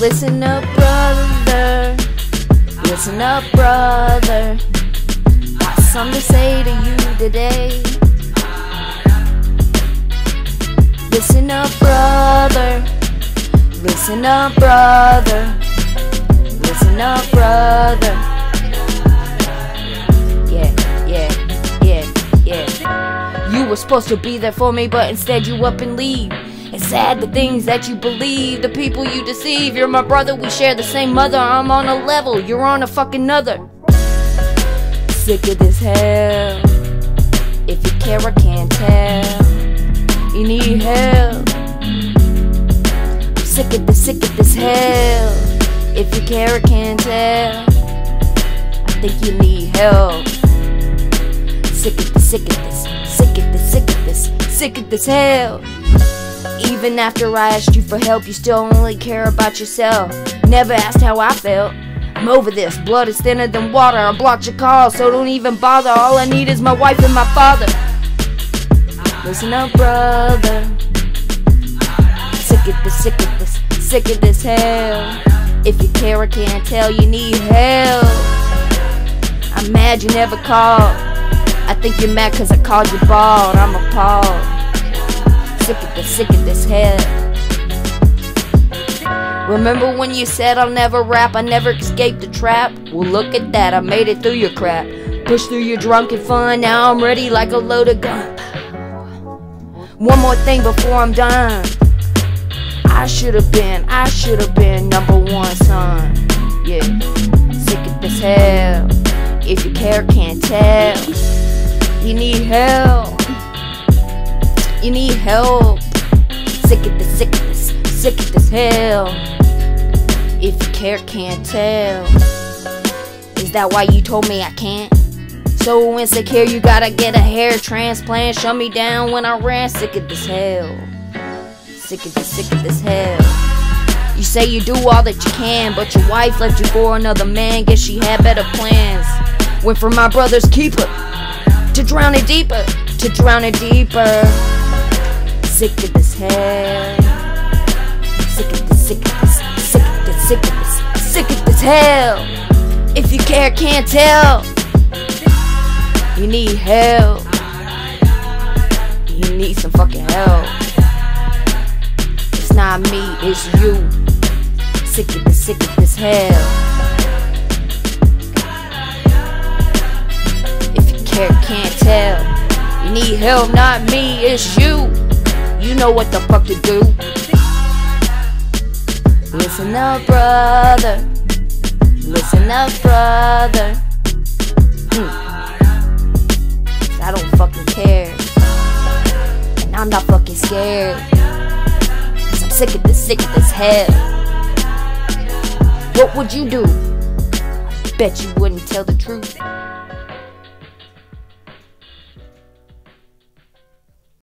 Listen up, brother. Listen up, brother. Got something to say to you today. Listen up, brother. Listen up, brother. Listen up, brother. You were supposed to be there for me, but instead you up and leave. It's sad the things that you believe, the people you deceive. You're my brother, we share the same mother. I'm on a level, you're on a fucking other. Sick of this hell. If you care, I can't tell. You need help. I'm sick of this, sick of this hell. If you care, I can't tell. I think you need help. Sick of this, sick of this, sick of this, sick of this hell. Even after I asked you for help, you still only care about yourself. Never asked how I felt. I'm over this. Blood is thinner than water. I blocked your call, so don't even bother. All I need is my wife and my father. Listen up, brother. Sick of this, sick of this, sick of this hell. If you care, I can't tell you need help. I'm mad you never called. I think you're mad cause I called you bald. I'm appalled. Sick of this, sick of this hell. Remember when you said I'll never rap, I never escaped the trap? Well, look at that, I made it through your crap. Push through your drunken fun, now I'm ready like a loaded gun. One more thing before I'm done. I should have been, I should have been number one son. Yeah, sick of this hell. If you care, can't tell. You need help. You need help. Sick of this, sick this, sick of this hell. If you care, can't tell. Is that why you told me I can't? So insecure, you gotta get a hair transplant. Shut me down when I ran. Sick of this hell. Sick of this, sick of this hell. You say you do all that you can, but your wife left you for another man. Guess she had better plans. Went from my brother's keeper to drown it deeper, to drown it deeper. Sick of this hell. Sick of this, sick of this, sick of this, sick of this, sick of this hell. If you care, can't tell. You need help. You need some fucking help. It's not me, it's you. Sick of this, sick of this hell. Care, can't tell. You need help, not me, it's you. You know what the fuck to do. Listen up, brother. Listen up, brother. Hmm. I don't fucking care. And I'm not fucking scared. Cause I'm sick of this, sick of this hell. What would you do? Bet you wouldn't tell the truth.